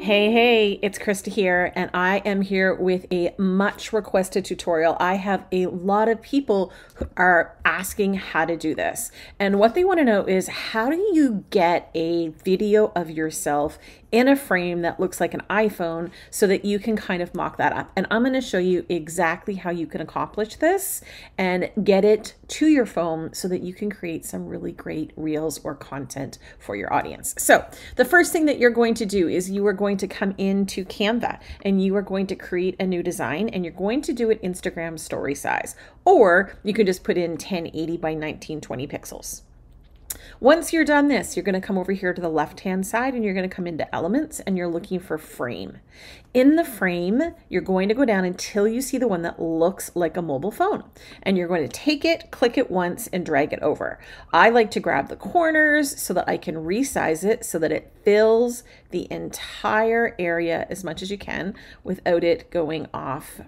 Hey, hey, it's Krista here, and I am here with a much requested tutorial. I have a lot of people who are asking how to do this. And what they want to know is how do you get a video of yourself in a frame that looks like an iPhone so that you can kind of mock that up. And I'm going to show you exactly how you can accomplish this and get it to your phone so that you can create some really great reels or content for your audience. So the first thing that you're going to do is you are going to come into Canva and you are going to create a new design and you're going to do it Instagram story size. Or you can just put in 1080 by 1920 pixels. Once you're done this, you're going to come over here to the left-hand side and you're going to come into elements and you're looking for frame. In the frame, you're going to go down until you see the one that looks like a mobile phone. And you're going to take it, click it once and drag it over. I like to grab the corners so that I can resize it so that it fills the entire area as much as you can without it going off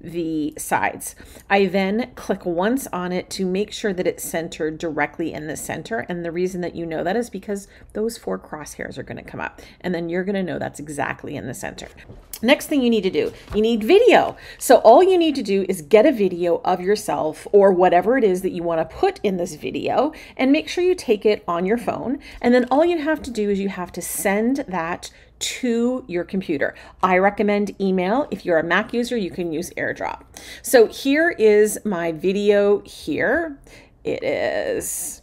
the sides. I then click once on it to make sure that it's centered directly in the center. And the reason that you know that is because those four crosshairs are going to come up and then you're going to know that's exactly in the center. Next thing you need to do, you need video. So all you need to do is get a video of yourself or whatever it is that you want to put in this video and make sure you take it on your phone. And then all you have to do is you have to send that to your computer. I recommend email. If you're a Mac user, you can use AirDrop. So here is my video here. It is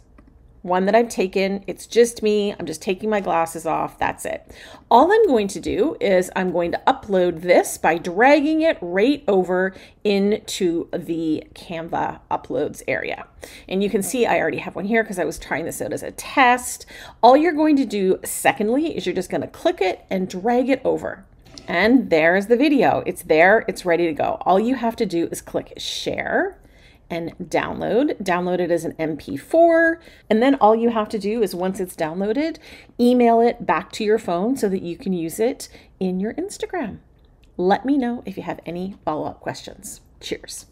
one that I've taken. It's just me. I'm just taking my glasses off. That's it. All I'm going to do is I'm going to upload this by dragging it right over into the Canva uploads area. And you can see I already have one here because I was trying this out as a test. All you're going to do secondly is you're just going to click it and drag it over. And there's the video. It's there. It's ready to go. All you have to do is click share and download. Download it as an MP4. And then all you have to do is once it's downloaded, email it back to your phone so that you can use it in your Instagram. Let me know if you have any follow up questions. Cheers.